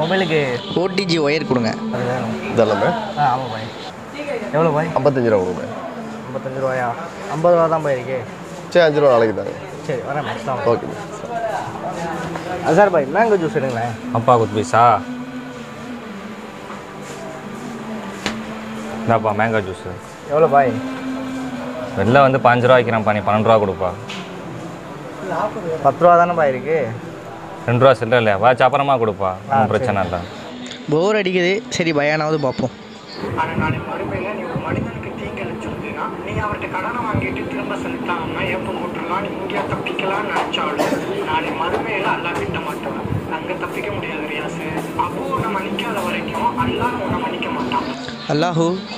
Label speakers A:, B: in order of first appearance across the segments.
A: மொபைலுக்கு.
B: OTG wire கொடுங்க.
C: இதெல்லாமே
A: ஆ ஆமாம் பாய். எவ்வளோ பாய்?
C: ஐம்பத்தஞ்சு ரூபா கொடுங்க.
A: ஐம்பத்தஞ்சு ரூபாயா? ஐம்பது ரூபா தான் போயிருக்கு
C: சரி அஞ்சு ரூபா நாளைக்கு தாங்க
A: சரி வரேன்
C: ஓகே
A: அசார் பாய் மேங்கோ ஜூஸ் எடுங்களேன்.
D: அப்பா குத்பீஸா இந்தாப்பா மேங்கோ ஜூஸு
A: எவ்வளோ பாய்?
D: வெளில வந்து பாஞ்சு ரூபா வைக்கிறான்ப்பா நீ பன்னெண்டு ரூபா கொடுப்பா.
A: பத்து ரூபா தானே பாய் இருக்கு?
D: ரெண்டு ரூபா சில்லற இல்லையா வாச்சு அப்புறமா கொடுப்பா ஒன்றும் பிரச்சனை இல்லை.
B: போர் அடிக்குது. சரி பயானாவது பார்ப்போம்.
E: ஆனா நாளை மறுமையில நீ ஒரு மனிதனுக்கு தீங்கிழைச்சு அப்படின்னா நீ அவர்கிட்ட கடனை வாங்கிட்டு திரும்ப செலுத்தாம ஏப்பம் போட்டுடலாம் நீ இங்கேயா தப்பிக்கலாம்னு நினைச்சாலும் நாளை மறுமையில அல்லா கிட்ட மாட்டான். அங்க தப்பிக்க முடியாது ரியாசு. அப்போ உன்னை மன்னிக்காத வரைக்கும் அல்லாஹ் மாட்டான்.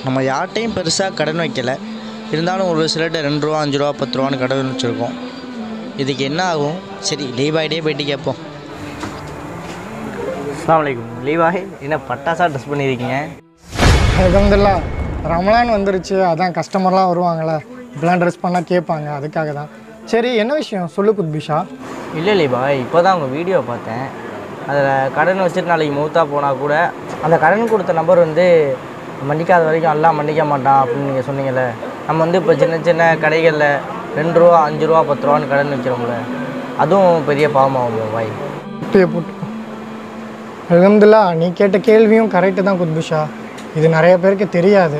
B: நம்ம யார்ட்டையும் பெருசாக கடன் வைக்கல. இருந்தாலும் ஒரு சிலர்கிட்ட ரெண்டு ரூபா அஞ்சு ரூபா பத்து ரூபான்னு கடன் வச்சுருக்கோம். இதுக்கு என்ன ஆகும்? சரி டே பை டே போயிட்டு கேட்போம்.
A: அஸ்லாம் வலைக்கும் லீவாய் என்ன பட்டாசா ட்ரெஸ் பண்ணியிருக்கீங்க?
F: அலமதுல்லா ரமலான் வந்துருச்சு அதான் கஸ்டமர்லாம் வருவாங்கள்ல இப்படிலாம் ட்ரெஸ் பண்ணால் கேட்பாங்க அதுக்காக தான். சரி என்ன விஷயம்? சொல்லு குத்பிஷா.
A: இல்லை இல்லை பாய் இப்போ தான் உங்கள் வீடியோ பார்த்தேன். அதில் கடன் வச்சுட்டு நாளைக்கு மூத்தா போனால் கூட அந்த கடன் கொடுத்த நபர் வந்து மன்னிக்காத வரைக்கும் எல்லாம் மன்னிக்க மாட்டான் அப்படின்னு நீங்கள் சொன்னீங்கல்ல. நம்ம வந்து இப்போ சின்ன சின்ன கடைகளில் ரெண்டு ரூபா அஞ்சு ரூபா பத்து ரூபான்னு கடன் வைக்கிறோம்ல அதுவும் பெரிய பாவமாகும் பாய்
F: குட்டியை போட்டு. அலமதுல்லா நீ கேட்ட கேள்வியும் கரெக்டு தான் குத்புஷா. இது நிறைய பேருக்கு தெரியாது.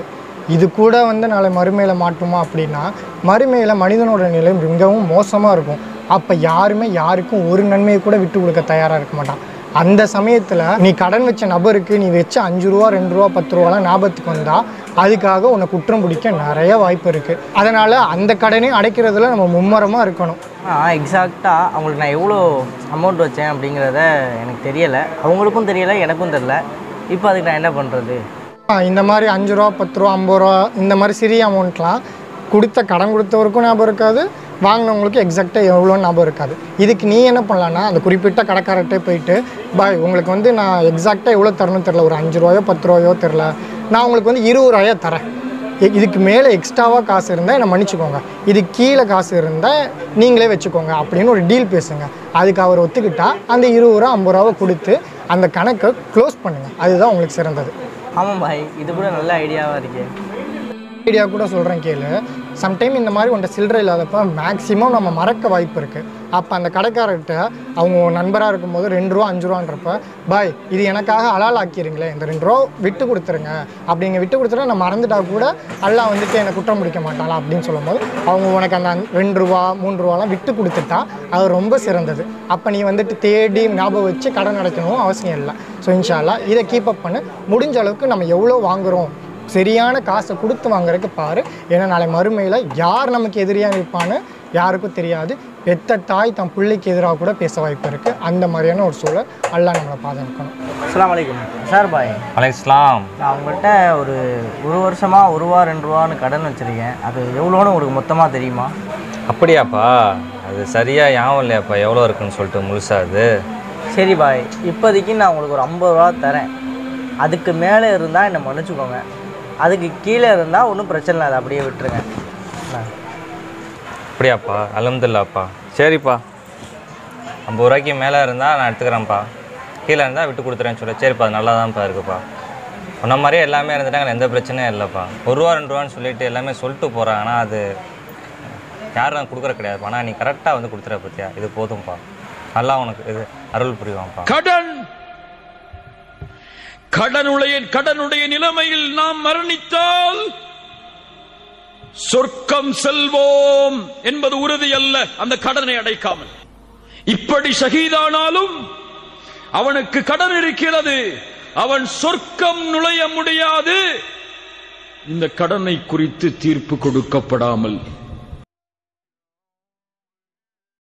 F: இது கூட வந்து நாளை மறுமையில் மாட்டுமா அப்படின்னா மறுமையில் மனிதனோட நிலை மிகவும் மோசமாக இருக்கும். அப்போ யாருமே யாருக்கும் ஒரு நன்மையை கூட விட்டு கொடுக்க தயாராக இருக்க மாட்டான். அந்த சமயத்தில் நீ கடன் வச்ச நபருக்கு நீ வச்ச அஞ்சு ரூபா ரெண்டு ரூபா பத்து ரூபாலாம் ஞாபகத்துக்கு வந்தால் அதுக்காக உன்னை குற்றம் பிடிக்க நிறைய வாய்ப்பு இருக்குது அதனால் அந்த கடனை அடைக்கிறதுல நம்ம மும்மரமாக இருக்கணும்.
A: எக்ஸாக்டாக அவங்களுக்கு நான் எவ்வளோ அமௌண்ட் வச்சேன் அப்படிங்கிறத எனக்கு தெரியலை. அவங்களுக்கும் தெரியலை எனக்கும் தெரியல. இப்போ அதுக்கு நான் என்ன பண்ணுறது
F: இந்த மாதிரி அஞ்சு ரூபா பத்து ரூபா ஐம்பது ரூபா இந்த மாதிரி சிறிய அமௌண்ட்லாம் கொடுத்த கடன் கொடுத்தவருக்கும் ஞாபகம் இருக்காது. வாங்கினவங்களுக்கு எக்ஸாக்டாக எவ்வளோன்னு ஞாபகம் இருக்காது. இதுக்கு நீ என்ன பண்ணலான்னா அந்த குறிப்பிட்ட கடைக்காரர்கிட்ட போயிட்டு பாய் உங்களுக்கு வந்து நான் எக்ஸாக்டாக எவ்வளோ தரணும்னு தெரில ஒரு அஞ்சு ரூபாயோ பத்து ரூபாயோ தெரில நான் உங்களுக்கு வந்து இருபது ரூபாயோ தரேன். இதுக்கு மேலே எக்ஸ்ட்ராவாக காசு இருந்தால் என்னை மன்னிச்சுக்கோங்க. இதுக்கு கீழே காசு இருந்தால் நீங்களே வச்சுக்கோங்க அப்படின்னு ஒரு டீல் பேசுங்க. அதுக்கு அவர் ஒத்துக்கிட்டால் அந்த இருபது ரூபா ஐம்பது ரூபாவை கொடுத்து அந்த கணக்கை க்ளோஸ் பண்ணுங்கள் அதுதான் உங்களுக்கு சிறந்தது.
A: ஆமாம் பாய் இது கூட நல்ல ஐடியாவாக இருக்கே.
F: ஐடியா கூட சொல்கிறேன் கேளு. சம்டைம் இந்த மாதிரி உன்ட்ட சில்லறை இல்லாதப்ப மேக்ஸிமம் நம்ம மறக்க வாய்ப்பு இருக்குது அப்போ அந்த கடைக்காரர்கிட்ட அவங்க நண்பராக இருக்கும்போது ரெண்டு ரூபா அஞ்சு ரூபான்றப்ப பாய் இது எனக்காக அலால் ஆக்கிடுங்களே இந்த ரெண்டு ரூபா விட்டு கொடுத்துருங்க. அப்படிங்க விட்டு கொடுத்துட்டா நான் மறந்துட்டா கூட அல்லாஹ் வந்துட்டு என்னை குற்றம் பிடிக்க மாட்டாளா? அப்படின்னு சொல்லும்போது அவங்க உனக்கு அந்த ரெண்டு ரூபா மூணு ரூபாலாம் விட்டு கொடுத்துட்டா அது ரொம்ப சிறந்தது. அப்போ நீ வந்துட்டு தேடி ஞாபகம் வச்சு கடன் அடைக்கணும் அவசியம் இல்லை. ஸோ இன்ஷால்லா இதை கீப் அப் பண்ணு. முடிஞ்ச அளவுக்கு நம்ம எவ்வளோ வாங்குகிறோம் சரியான காசை கொடுத்து வாங்குறதுக்கு பாரு. ஏன்னா நாளை மறுமையில் யார் நமக்கு எதிரியாக இருப்பான்னு யாருக்கும் தெரியாது. பெத்த தாய் தன் பிள்ளைக்கு எதிராக கூட பேச வாய்ப்பு இருக்குது அந்த மாதிரியான ஒரு சூழல் அல்லாஹ் நம்மளை பாதுகாக்கணும்.
A: அஸ்லாம் வலைக்கும் சார் பாய்.
D: அலை இஸ்லாம்
A: நான் உங்கள்கிட்ட ஒரு ஒரு வருஷமாக ஒரு ரூபா ரெண்டு ரூபான்னு கடன் வச்சுருக்கேன். அது எவ்வளோன்னு உங்களுக்கு மொத்தமாக தெரியுமா?
D: அப்படியாப்பா? அது சரியாக ஞாபகம் இல்லையாப்பா? எவ்வளோ இருக்குன்னு சொல்லிட்டு முழுசா அது?
A: சரி பாய். இப்போதைக்கு நான் உங்களுக்கு ஒரு ஐம்பது ரூபா தரேன். அதுக்கு மேலே இருந்தால் என்னை மன்னிச்சுக்கோங்க. அதுக்கு கீழே இருந்தால் ஒன்றும் பிரச்சனை இல்லை. அதை அப்படியே விட்டுருங்க?
D: அப்படியாப்பா? அலமதுல்லாப்பா. சரிப்பா. ஐம்பது ரூபாய்க்கு மேலே இருந்தால் நான் எடுத்துக்கிறேன்ப்பா. கீழே இருந்தால் விட்டு கொடுத்துறேன்னு சொல்ல. சரிப்பா அது நல்லா தான்ப்பா இருக்குப்பா. உன்ன மாதிரியே எல்லாமே இருந்துட்டாங்க எந்த பிரச்சனையும் இல்லைப்பா. ஒரு ரூபா ரெண்டு ரூபான்னு சொல்லிட்டு எல்லாமே சொல்லிட்டு போகிறாங்க ஆனால் அது யாரும் நான் கொடுக்குற கிடையாதுப்பா. ஆனால் நீ கரெக்டாக வந்து கொடுத்துற பத்தியா? இது போதும்ப்பா. நல்லா உனக்கு இது அருள் புரிவான்ப்பா
G: கடன் கடனுடைய கடனுடைய நிலைமையில் நாம் மரணித்தால் சொர்க்கம் செல்வோம் என்பது உறுதி அல்ல அந்த கடனை அடைக்காமல். இப்படி ஷஹீதானாலும் அவனுக்கு கடன் இருக்கிறது அவன் சொர்க்கம் நுழைய முடியாது. இந்த கடனை குறித்து தீர்ப்பு கொடுக்கப்படாமல்